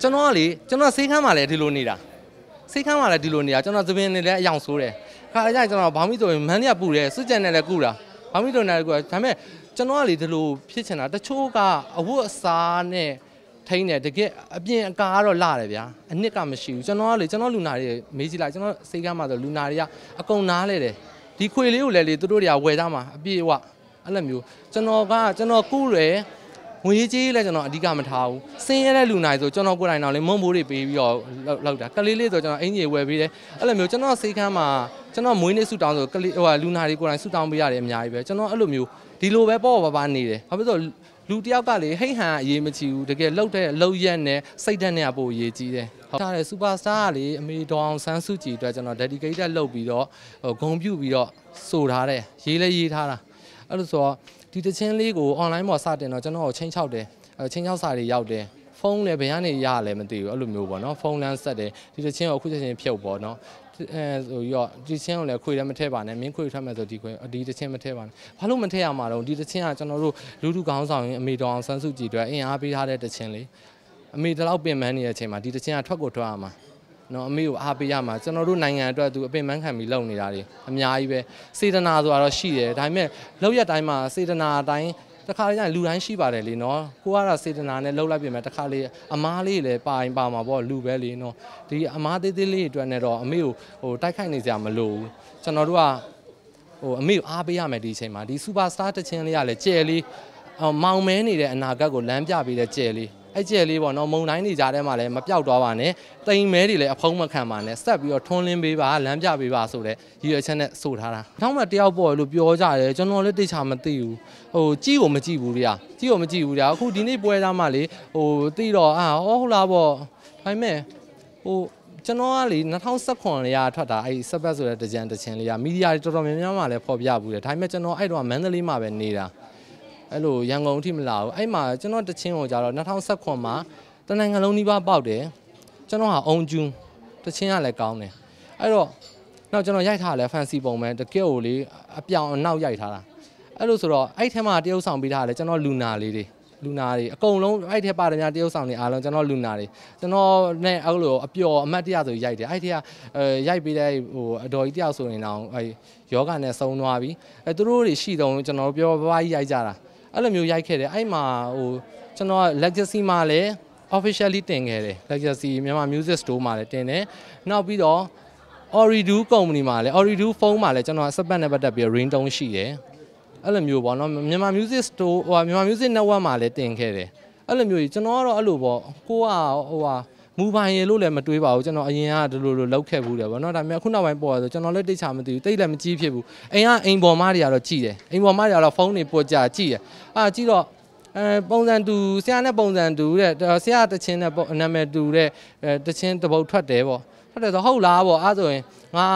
ကျွန်တော်ကလေကျွန်တော်ဆေးခန်းမှာလည်းဒီလိုနေတာဆေးခန်းမှာလည်းဒီလိုနေတာကျွန်တော်သပင်နေလည်းအယောင်ဆိုးတယ်ခါကြကျွန်တော်ဘာမှမဆိုရင်မန်းရပူတယ်စွကြံနဲ့လည်းကူတာဘာမှမလုပ်နိုင်ကူတာဒါပေမဲ့ကျွန်တော်ကလေဒီလိုဖြစ်ချင်တာတချို့ကအဝတ်အစားနဲ့ထိန်းတယ်တကယ်အပြင်အကာကတော့လာတယ်ဗျာအနှစ်ကမရှိဘူးကျွန်တော်ကလေကျွန်တော်လူနာတွေမေးကြည့်လိုက်ကျွန်တော်စိတ်ကမ်းမှာဆိုလူနာတွေကအကုန်နားလဲတယ်ဒီခွေလေးကိုလည်းလေသူတို့တွေကဝယ်သားမှာအပြည့်အဝအဲ့လိုမျိုးကျွန်တော်ကကျွန်တော်ကုရယ် ငွေကြေးလည်းကျွန်တော်အဓိကမထားဘူးစင်းရတဲ့လူနိုင်ဆိုကျွန်တော်ကိုယ်တိုင်တော့လေမုံမိုးတွေပေးပြီးတော့လောက်တာကလေးလေးဆိုကျွန်တော်အင်ကြီးဝယ်ပေးတယ်အဲ့လိုမျိုးကျွန်တော်စိတ်ကမ်းမှာကျွန်တော်မွေးနေ့ဆူတောင်းဆိုကလေးဟိုလူနာတွေကိုယ်တိုင်ဆူတောင်းပေးရတယ်အများကြီးပဲကျွန်တော်အဲ့လိုမျိုးဒီလိုပဲပေါ့ပါပါနေတယ်ဘာဖြစ်လို့လူတယောက်ကလေဟိတ်ဟန်အရေးမချီဘူးတကယ်လှုပ်တဲ့လှုပ်ရက်နဲ့စိတ်ဓာတ်နဲ့ပိုအရေးကြီးတယ်ဟုတ်တာလေစူပါစတာကလေအမေဒေါအောင်ဆန်းစုကြည်အတွက်ကျွန်တော် dedicated လုပ်ပြီးတော့ဟိုဂုံပြုပြီးတော့ဆိုထားတယ်ရေးလဲရေးထားတာအဲ့လိုဆိုတော့ ဒီတချင်းလေးကို online ပေါ်စတင်တော့ကျွန်တော်ကိုချင်းချောက်တယ်အဲချင်းချောက်စာတွေရောက်တယ်ဖုန်းလည်းဘယ်ကနေရလဲမသိဘူးအဲ့လိုမျိုးပေါ့နော်ဖုန်းလမ်းဆက်တယ်ဒီတချင်းကိုအခုချက်ချင်းဖြုတ်ပေါ့နော်အဲဆိုပြီးတော့ဒီချင်းကိုလည်းခွေလည်းမထည့်ပါနဲ့မင်းခွေထွက်မယ်ဆိုဒီခွေဒီတချင်းမထည့်ပါနဲ့ဘာလို့မထည့်ရမှာတော့ဒီတချင်းကကျွန်တော်တို့လူထုကောင်းဆောင်ရင်အမေတော်အောင်ဆန်းစုကြည်အတွက်အင်အားပေးထားတဲ့တချင်းလေးအမေတလောက်ပင်ပန်းနေတဲ့အချိန်မှာဒီတချင်းကထွက်ကိုထွက်ရမှာ နော်အမေကိုအားပေးရမှာကျွန်တော်တို့နိုင်ငံအတွက်သူအပင်ပန်းခံပြီးလုပ်နေတာတွေအများကြီးပဲစေတနာဆိုတာတော့ရှိတယ်ဒါပေမဲ့လောက်ရတိုင်းမှာစေတနာအတိုင်းတခါလေလူတိုင်းရှိပါတယ်လေနော်ကိုကတော့စေတနာနဲ့လှုပ်လိုက်ပြင်မဲ့တခါလေအမားလေးလည်းပါရင်ပါမှာပေါ့လူပဲလေနော်ဒီအမားသေးသေးလေးအတွက်နဲ့တော့အမေကိုဟိုတိုက်ခိုက်နေကြမလို့ကျွန်တော်တို့ကဟိုအမေကိုအားပေးရမယ်ဒီအချိန်မှာဒီစူပါစတာတချင်းလေးကလည်းကြဲလေးမောင်မဲနေတဲ့အနာဂတ်ကိုလမ်းပြပေးတဲ့ကြဲလေး အဲ့ကျဲလေးပေါ့နော်မုံတိုင်းနေကြတဲ့မှာလည်းမပြောက်သွားပါနဲ့တိမ်မဲတွေလည်းအဖုံးမခံပါနဲ့ဆက်ပြီးတော့ထွန်းလင်းပေးပါလမ်းပြပေးပါဆိုတဲ့ရည်ရွယ်ချက်နဲ့ဆိုထားတာထောင်းမတယောက်ပေါ့လို့ပြောကြတယ်ကျွန်တော်လည်းတိတ်ချမသိဘူးဟိုကြည့်ကိုမကြည့်ဘူးဗျာကြည့်ကိုမကြည့်ဘူးဗျာအခုဒီနေ့ပွဲသားမှလေဟိုသိတော့အာဟောဟုတ်လားပေါ့ဒါပေမဲ့ဟိုကျွန်တော်ကလေ2019လေးရထွက်တာအဲ့စပတ်ဆိုတဲ့တကြံတချင်လေးကမီဒီယာတွေတော်တော်များများမှလည်းဖော်ပြဘူးတယ်ဒါပေမဲ့ကျွန်တော်အဲ့တော့မန္တလေးမှာပဲနေတာ အဲ့လိုရန်ကုန်အထိမလာဘူးအဲ့မှာကျွန်တော်တချင်းကိုကြတော့2019မှာတနင်္ဂနွေလုံးနီးပါးပေါက်တယ်ကျွန်တော်ဟာအုံကျူးတချင်းကလည်းကောင်းတယ်အဲ့တော့နောက်ကျွန်တော်ရိုက်ထားလဲ fancy ပုံပဲတကယ်ကိုလေအပြောင်အနောက်ရိုက်ထားတာအဲ့လိုဆိုတော့အဲ့ထဲမှာတရုပ်ဆောင်ပေးထားတယ်ကျွန်တော်လူနာလေးတွေလူနာတွေအကုန်လုံးအဲ့ထဲပါတယ်များတရုပ်ဆောင်တွေအားလုံးကျွန်တော်လူနာတွေကျွန်တော်နဲ့အဲ့လိုအပျော်အမတ်တရဆိုရိုက်တယ်အဲ့ထဲကအဲရိုက်ပေးတဲ့ဟိုအတော်ကြီးတယောက်ဆိုရင်တော့အဲယောဂနဲ့ဆုံးသွားပြီအဲသူတို့တွေရှိတော့ကျွန်တော်ပြောပပကြီးရိုက်ကြတာ အဲ့လိုမျိုးရိုက်ခဲ့တယ်အဲ့မှာဟိုကျွန်တော် legacy မှာလည်း officially တင်ခဲ့တယ် legacy မြန်မာ music store မှာလည်းတင်တယ်နောက်ပြီးတော့ Oridu company မှာလည်း Oridu phone မှာလည်းကျွန်တော်စပတ်နဲ့ပတ်သက်ပြီး ringtone ရှိတယ်အဲ့လိုမျိုးပေါ့နော်မြန်မာ music store ဟိုမြန်မာ music network မှာလည်းတင်ခဲ့တယ်အဲ့လိုမျိုးကြီးကျွန်တော်ကတော့အဲ့လိုပေါ့ကိုကဟိုဟာ မူပိုင်ရလို့လည်းမတွေးပါဘူးကျွန်တော်အရင်ကဒီလိုလိုလောက်ခဲ့ဘူးတယ်ဗောနော်ဒါပေမဲ့အခုနောက်ပိုင်းပေါ်ရဆိုကျွန်တော်လည်းတိတ်ချမသိဘူးတိတ်လည်းမကြည့်ဖြစ်ဘူးအိမ်ကအိမ်ပေါ်မတွေကတော့ကြည့်တယ်အိမ်ပေါ်မတွေကတော့ဖုန်းတွေပေါ်ကြကြည့်တယ်အာကြည့်တော့အဲပုံစံတူဆရာနဲ့ပုံစံတူတဲ့ဆရာတချင်းနဲ့နာမည်တူတဲ့တချင်းတပုတ်ထွက်တယ်ပေါ့ထွက်တယ်ဆိုဟုတ်လားပေါ့အဲ့ဆိုရင်ငါ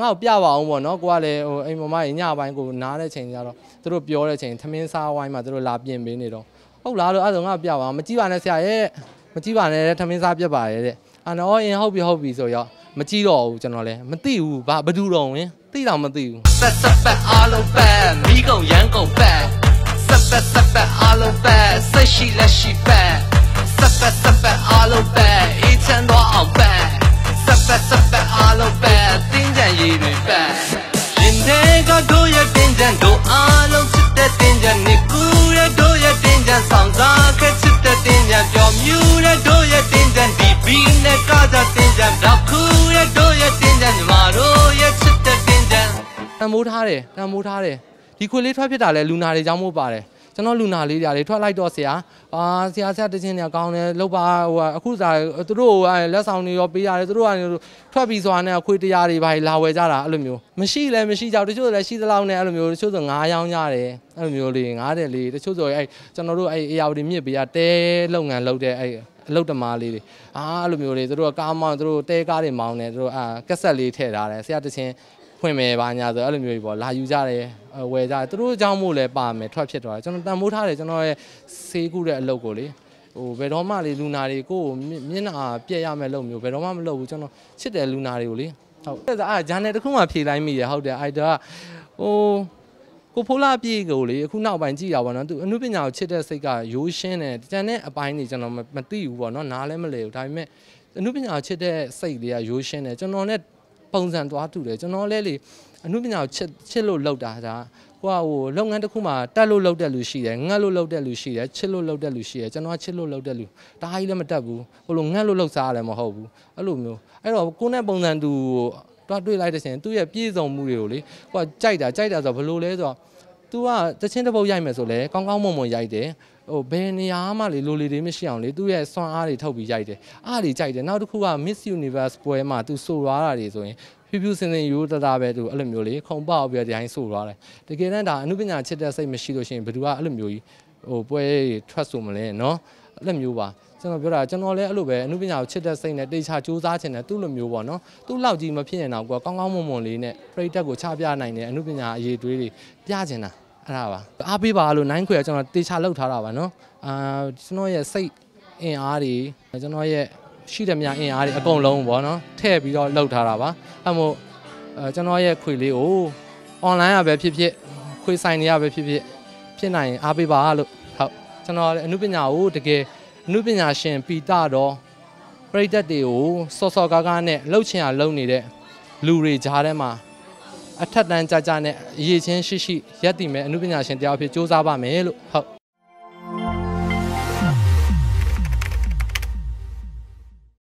ငါ့ကိုပြပါအောင်ပေါ့နော်ကိုကလည်းဟိုအိမ်ပေါ်မညပိုင်းကိုနားတဲ့ချိန်ကျတော့သူတို့ပြောတဲ့ချိန်သမင်းစားဝိုင်းမှာသူတို့လာပြင်ပေးနေတော့ဟုတ်လားလို့အဲ့ဆိုငါ့ကိုပြပါအောင်မကြည့်ပါနဲ့ဆရာရဲ့ မကြည့်ပါနဲ့သမင်းစားပြတ်ပါရဲ့တဲ့အာနော်အင်းဟုတ်ပြီဟုတ်ပြီဆိုရောမကြည့်တော့ဘူးကျွန်တော်လည်းမသိဘူးဘာဘယ်သူတော့ဝင်သိတော့မသိဘူးဆက်ဆက်ပတ်အားလုံးပတ်မိကုံရန်ကုန်ပတ်ဆက်ပတ်ဆက်ပတ်အားလုံးပတ်ဆက်ရှိလက်ရှိပတ်ဆက်ပတ်ဆက်ပတ်အားလုံးပတ်အေးချမ်းတော့အောင်ပတ်ဆက်ပတ်ဆက်ပတ်အားလုံးပတ်တင်းကြံရည်တွေပတ်ရင်တွေကတို့ရဲ့တင်းကြံတို့အားလုံးချစ်တဲ့တင်းကြံနေကူရဲ့တို့ရဲ့တင်းကြံဆောင်စားခဲ့ချစ် တဲ့တင်းကြံပြောမြူတဲ့တို့ရဲ့တင်းကြံဒီဘီနဲ့ကားကြတင်းကြံတော့ကူရဲ့တို့ရဲ့တင်းကြံညီမတို့ရဲ့ချစ်တဲ့တင်းကြံတန်မိုးထားတယ်တန်မိုးထားတယ်ဒီခွေလေးထွက်ဖြစ်တာလဲလူနာတွေကြောင့်မို့ပါတယ် ကျွန်တော်လူနာလေးတွေထွက်လိုက်တော့ဆရာအာဆရာဆရာတချင်းတွေကကောင်းတယ်လောက်ပါဟိုအခုစားသူတို့လက်ဆောင်တွေရောပေးရတယ်သူတို့ကထွက်ပြီးဆိုတာနဲ့အခွေတရားတွေဘာလာဝယ်ကြတာအဲ့လိုမျိုးမရှိလဲမရှိကြဘူးတချို့လည်းရှိသလောက်နဲ့အဲ့လိုမျိုးတချို့ဆို9ရောင်းကြတယ်အဲ့လိုမျိုးလေး9တဲ့လေးတချို့ဆိုအဲ့ကျွန်တော်တို့အဲ့အေယာဝတီမြစ်ပေးရတဲလုပ်ငန်းလုပ်တဲ့အဲ့အလုတ်တမားလေးတွေအာအဲ့လိုမျိုးတွေသူတို့ကကားမောင်းသူတို့တဲကားတွေမောင်းတယ်သူတို့အာကက်ဆက်လေးထည့်ထားတယ်ဆရာတချင်း ဖွင့်မယ်ပါညာဆိုအဲ့လိုမျိုးကြီးပေါ့လာယူကြတယ်ဝယ်ကြတယ်သူတို့အကြောင်းမို့လဲပါမယ်ထွက်ဖြစ်သွားတယ်ကျွန်တော်တန်မိုးထားတယ်ကျွန်တော်ရဲ့ဆေးကုတဲ့အလုပ်ကိုလေဟိုဘယ်တော့မှလေလူနာတွေကိုမျက်နှာပြက်ရမယ်လို့မျိုးဘယ်တော့မှမလုပ်ဘူးကျွန်တော်ချစ်တယ်လူနာတွေကိုလေဟုတ်အဲ့ဒါအာဂျာနယ်တစ်ခုမှဖြေလိုက်မိရဟုတ်တယ်အဲ့ဒါဟိုကိုဖိုးလာပြေကိုလေအခုနောက်ပိုင်းကြည့်ရပါတော့သူအမှုပညာကိုချစ်တဲ့စိတ်ကရိုးရှင်းတယ်တန်တဲ့အပိုင်းတွေကျွန်တော်မမသိဘူးပေါ့နော်နားလည်းမလဲဘူးဒါပေမဲ့အမှုပညာကိုချစ်တဲ့စိတ်လေးကရိုးရှင်းတယ်ကျွန်တော်နဲ့ ပုံစံသွားတူတယ်ကျွန်တော်လည်းလေအမှုပညာကိုချစ်ချစ်လို့လောက်တာဒါဟိုကဟိုလုပ်ငန်းတစ်ခုမှာတက်လို့လောက်တဲ့လူရှိတယ်ငတ်လို့လောက်တဲ့လူရှိတယ်ချစ်လို့လောက်တဲ့လူရှိတယ်ကျွန်တော်ကချစ်လို့လောက်တဲ့လူဒါကြီးလည်းမတက်ဘူးဟိုလိုငတ်လို့လောက်စားလည်းမဟုတ်ဘူးအဲ့လိုမျိုးအဲ့တော့ကိုယ်နဲ့ပုံစံတူတွားတွေ့လိုက်တဲ့ချိန်သူ့ရဲ့ပြည့်စုံမှုတွေကိုလေဟိုကကြိုက်တာကြိုက်တာဆိုတော့ဘယ်လိုလဲဆိုတော့ तू ကတချင်းတစ်ပုတ်ရိုက်မယ်ဆိုလဲကောင်းကောင်းမွန်မွန်ရိုက်တယ် ဟိုဘယ်နေရာမှလေလိုလေတွေမရှိအောင်လေသူ့ရဲ့စွမ်းအားတွေထုတ်ပြီးရိုက်တယ်အားတွေကြိုက်တယ်နောက်တစ်ခုက Miss Universe ပွဲမှာ तू ဆိုရတာတွေဆိုရင်ဖြူဖြူစင်စင်ရိုးတသားပဲ तू အဲ့လိုမျိုးလေခုံပေါက်ပြီးတော့ဒီတိုင်းဆိုရတယ်တကယ်တမ်းဒါအမှုပညာချစ်တဲ့စိတ်မရှိလို့ရှိရင်ဘယ်သူကအဲ့လိုမျိုးကြီးဟိုပွဲထွက်ဆိုမလဲเนาะအဲ့လိုမျိုးပါကျွန်တော်ပြောတာကျွန်တော်လည်းအဲ့လိုပဲအမှုပညာကိုချစ်တဲ့စိတ်နဲ့တေချာစူးစမ်းချင်တယ်သူ့လိုမျိုးပေါ့နော်သူ့လောက်ကြီးမဖြစ်ရင်တော့ကိုကကောင်းကောင်းမွန်မွန်လေးနဲ့ပရိသတ်ကိုချပြနိုင်တဲ့အမှုပညာအရေးတွေးတွေပြချင်တာ အဲ့ဒါပါအားပေးပါလို့နိုင်ခွေကကျွန်တော်တေချာလောက်ထားတာပါနော်အာကျွန်တော်ရဲ့စိတ်အင်အားတွေကျွန်တော်ရဲ့ရှိတဲ့များအင်အားတွေအကုန်လုံးပေါ့နော်ထည့်ပြီးတော့လောက်ထားတာပါအဲ့မို့အဲကျွန်တော်ရဲ့ခွေလေးကို online ရပဲဖြစ်ဖြစ်ခွေဆိုင်နေရပဲဖြစ်ဖြစ်ဖြစ်နိုင်ရင်အားပေးပါလို့ဟုတ်ကျွန်တော်လည်းအမှုပညာကိုတကယ်အမှုပညာရှင်ပီတာတော့ပရိသတ်တွေကိုစောစောကားကားနဲ့လှုပ်ချင်အောင်လှုပ်နေတဲ့လူတွေကြားထဲမှာ အထက်တန်းကြကြနဲ့အရေးချင်းရှိရှိရက်တည်မဲ့အမှုပညာရှင်တယောက်အဖြစ်စူးစမ်းပါမယ်လို့ဟုတ်